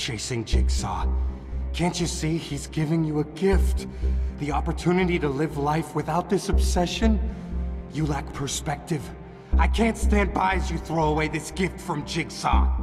chasing Jigsaw. Can't you see he's giving you a gift? The opportunity to live life without this obsession? You lack perspective. I can't stand by as you throw away this gift from Jigsaw.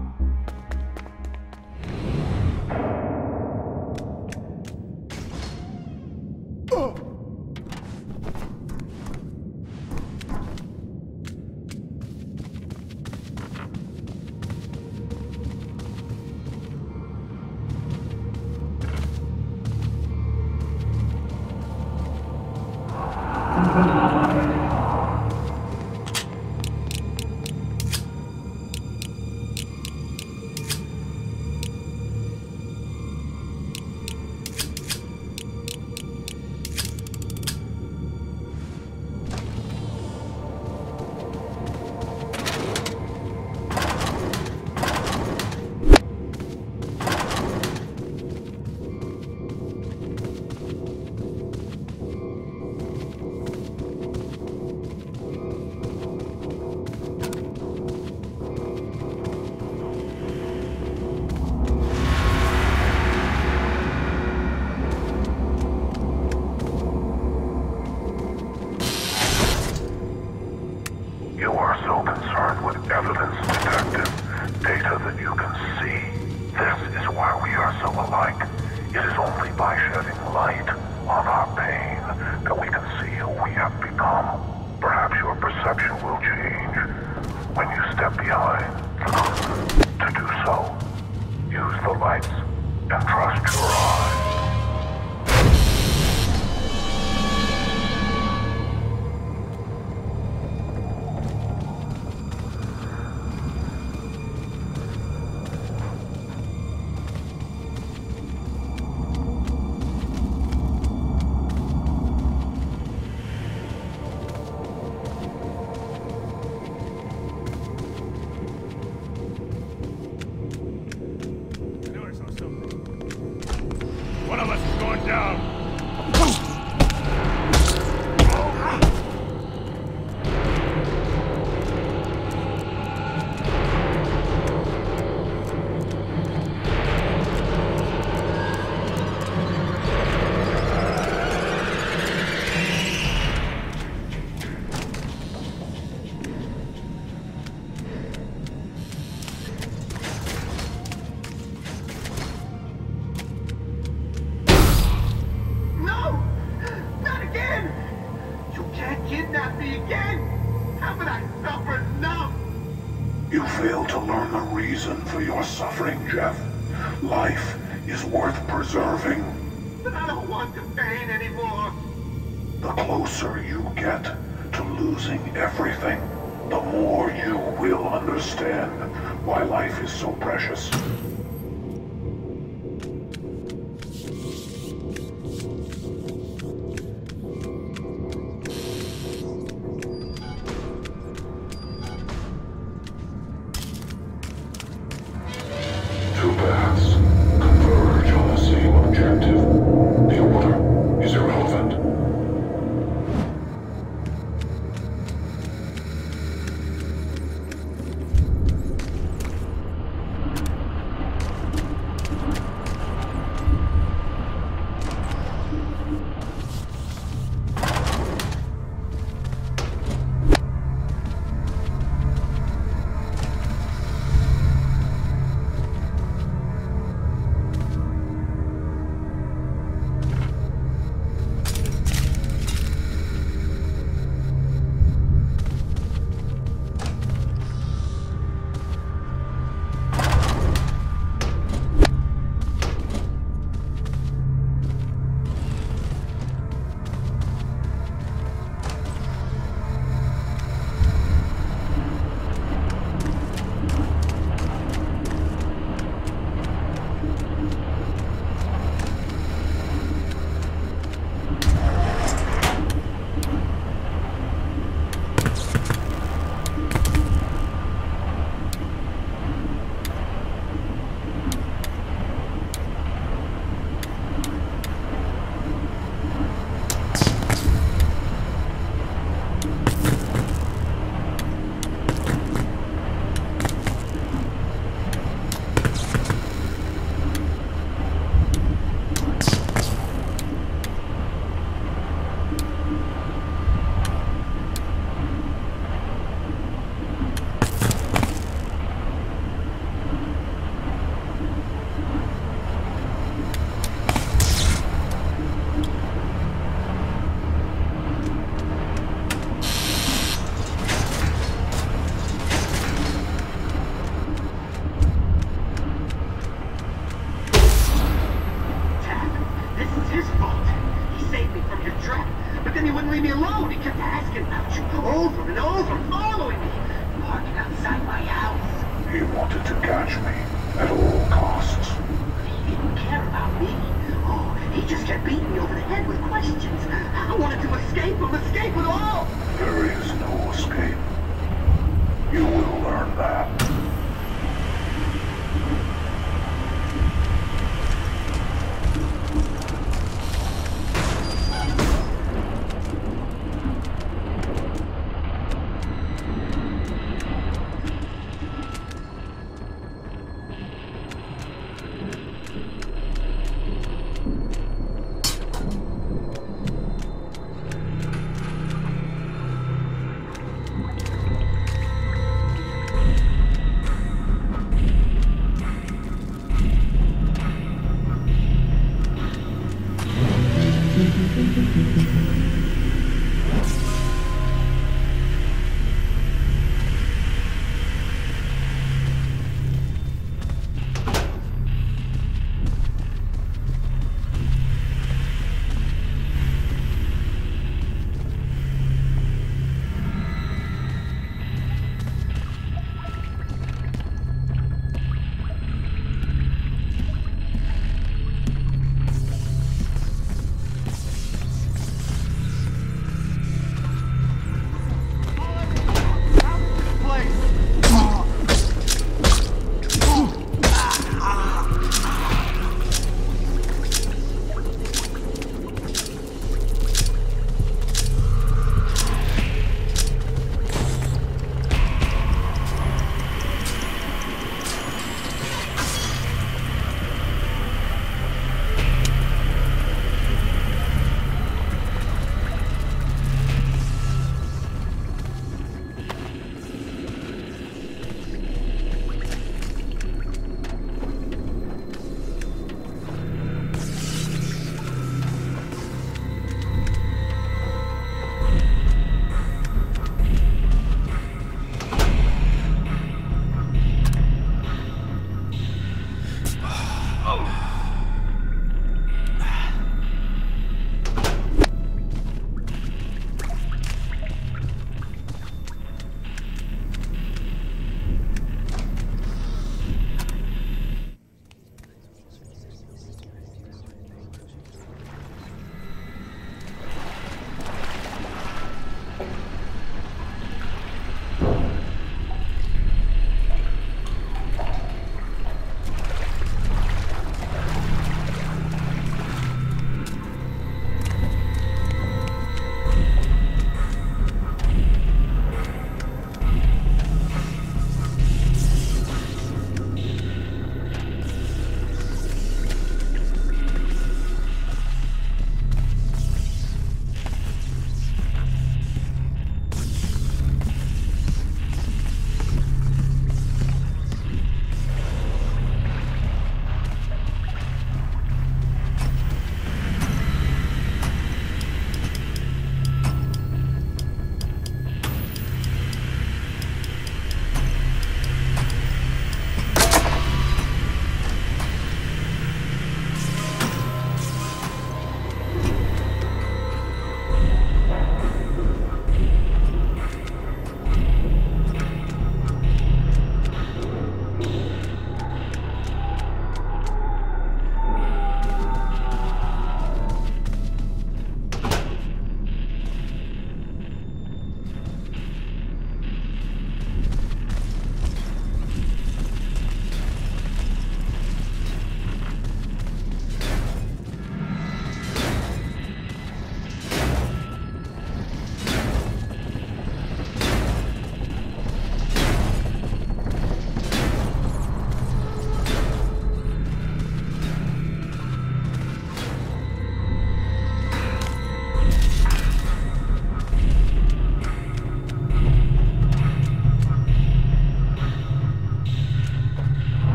death. Life is worth preserving. But I don't want the pain anymore. The closer you get to losing everything, the more you will understand why life is so precious.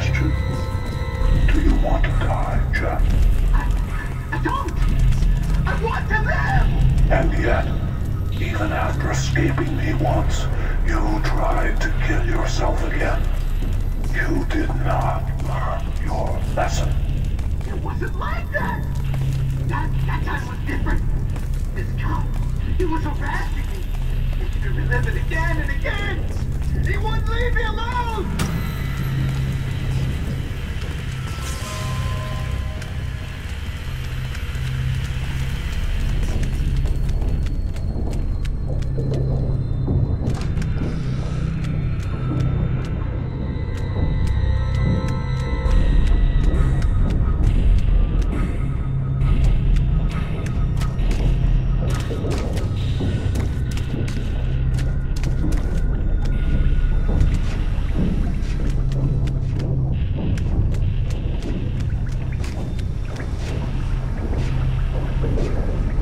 Question. Do you want to die, Jack? I don't! I want to live! And yet, even after escaping me once, you tried to kill yourself again. You did not learn your lesson. It wasn't like that! That, that time was different. This cop, he was harassing me. Me relive it again and again! He wouldn't leave me alone! creature.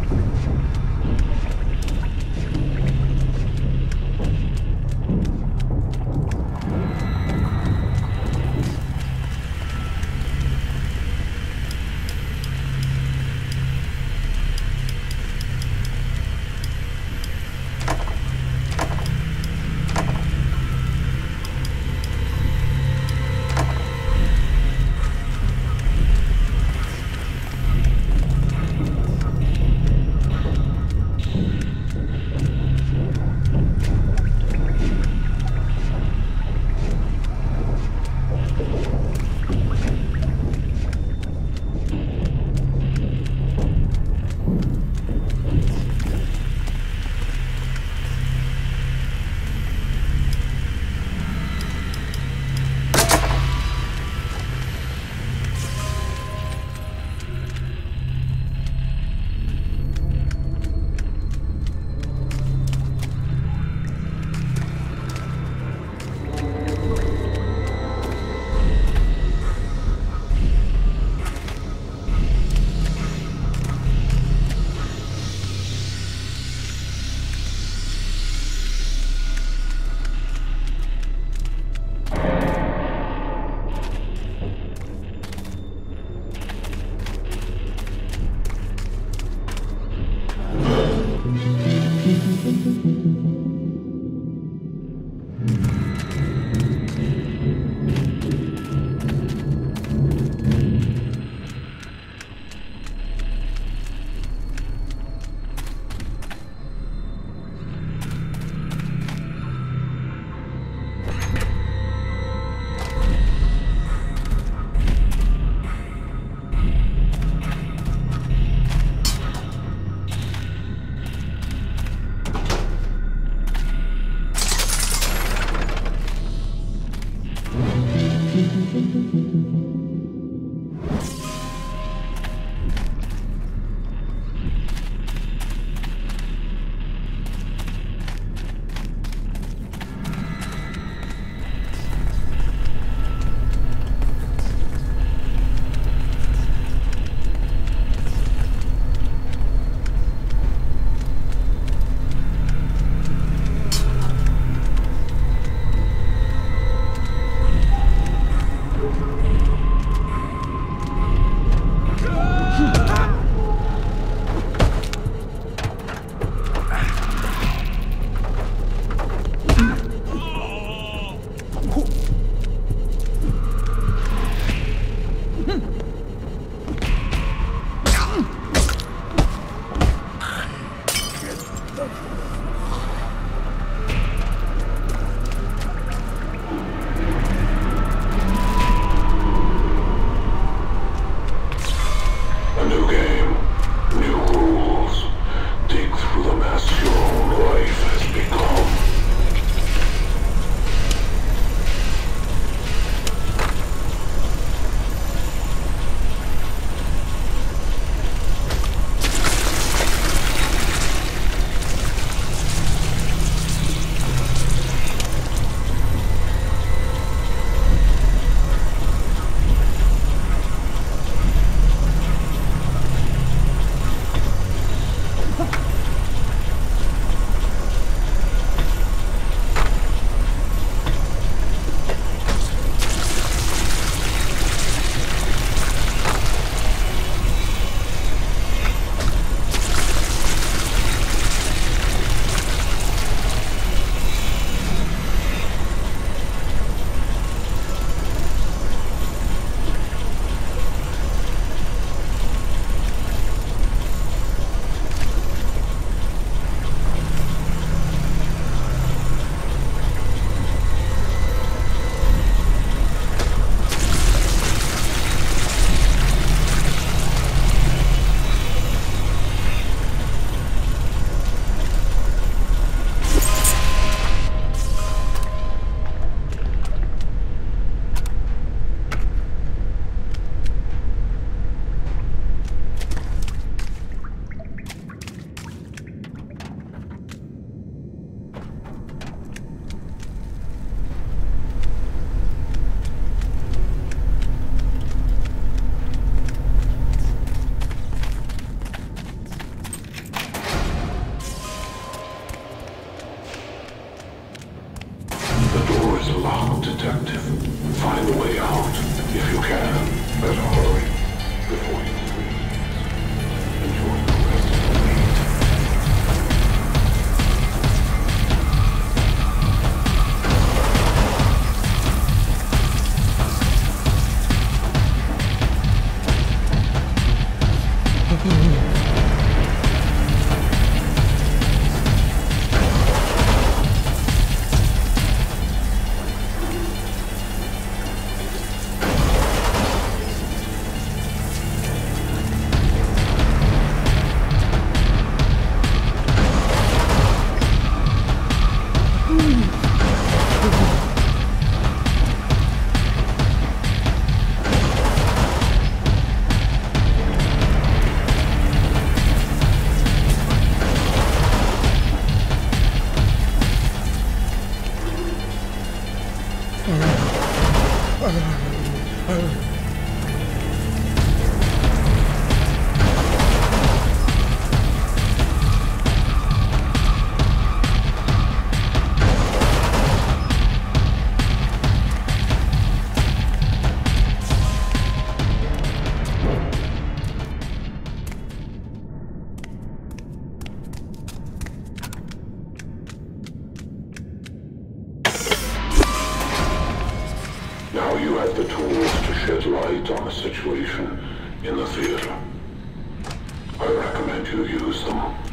In the theater. I recommend you use them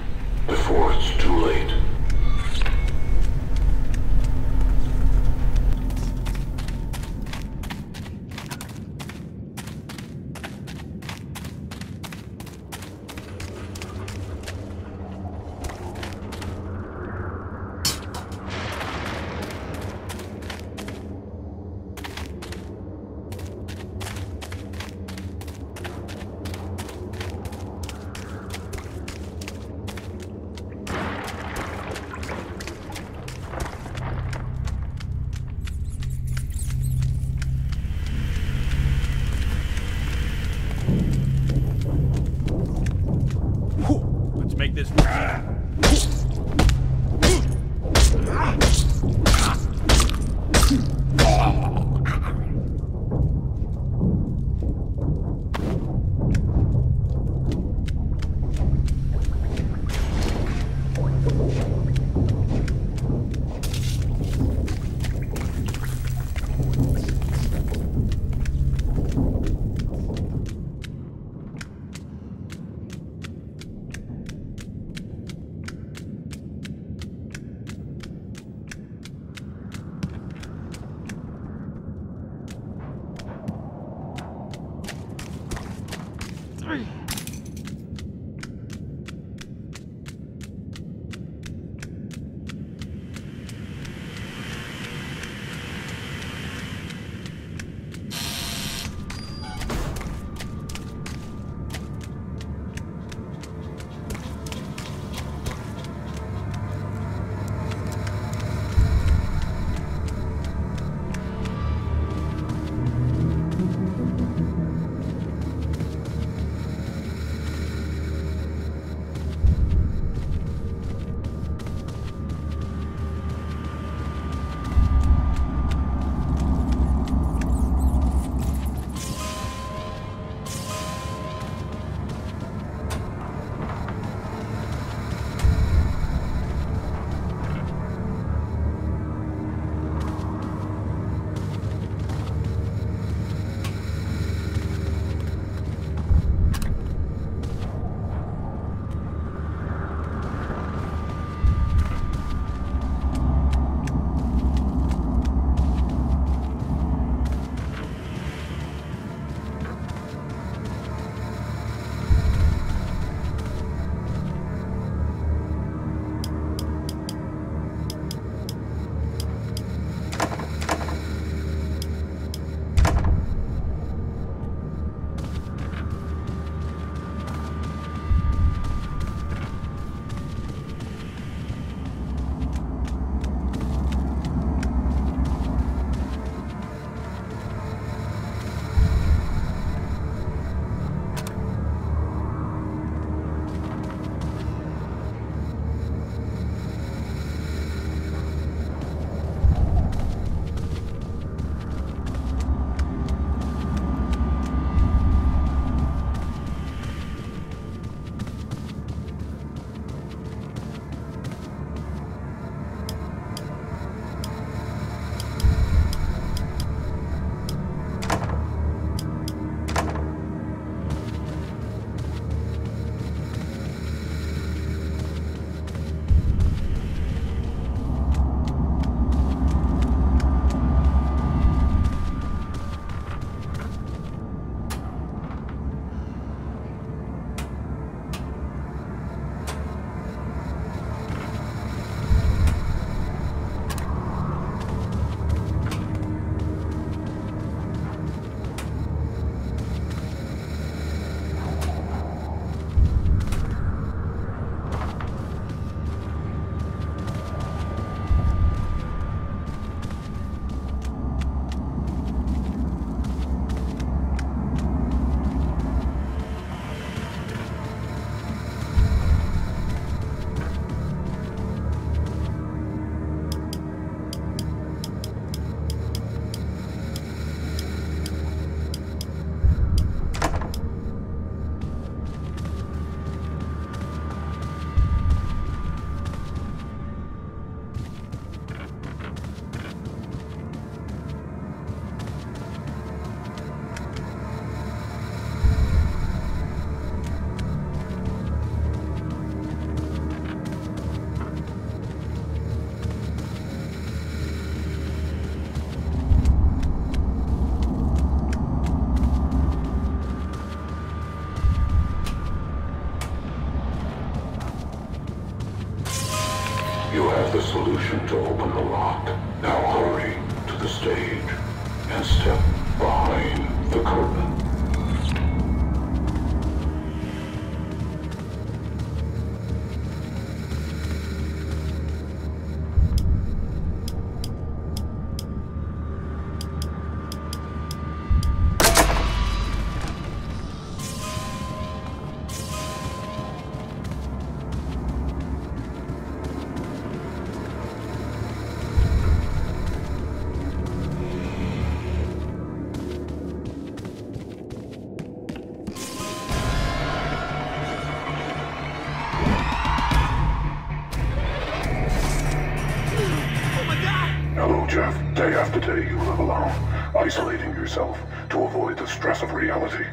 stress of reality.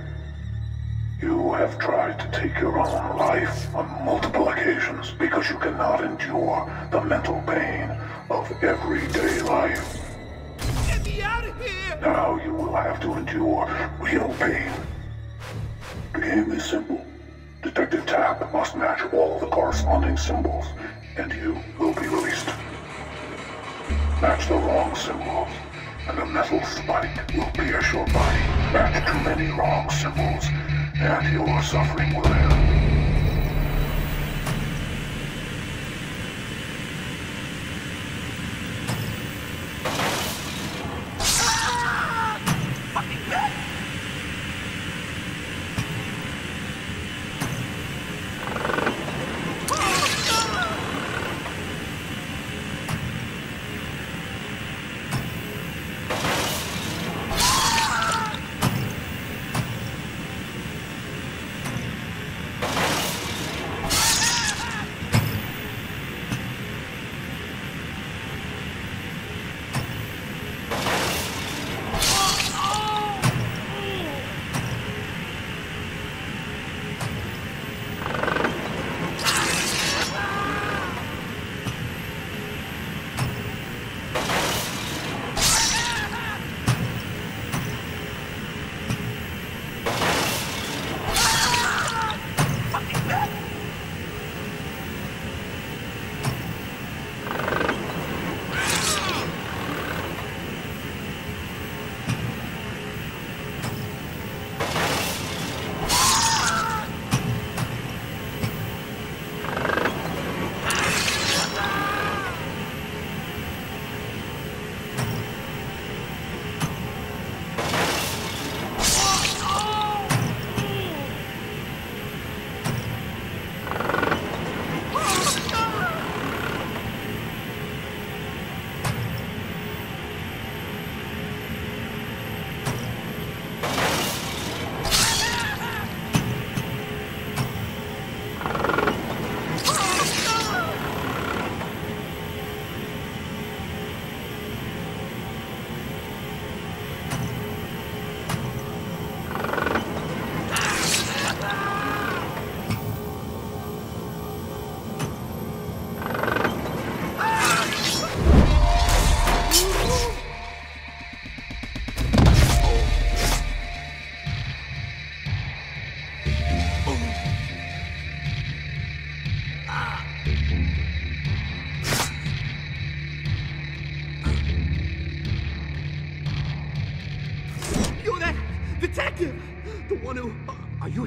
You have tried to take your own life on multiple occasions because you cannot endure the mental pain of everyday life. Get me out of here! Now you will have to endure real pain. The game is simple. Detective Tapp must match all the corresponding symbols, too many wrong symbols, and your suffering will end.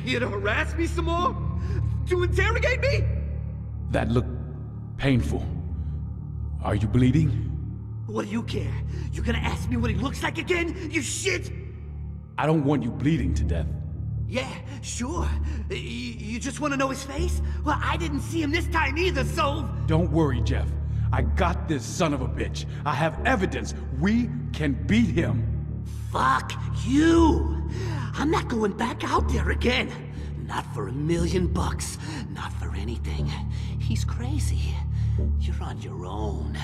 Here to harass me some more? To interrogate me? That looked painful. Are you bleeding? What do you care? You gonna ask me what he looks like again? You shit! I don't want you bleeding to death. Yeah, sure. Y- you just wanna know his face? Well, I didn't see him this time either, so. Don't worry, Jeff. I got this son of a bitch. I have evidence. We can beat him. Fuck you! I'm not going back out there again. Not for a million bucks. Not for anything. He's crazy. You're on your own.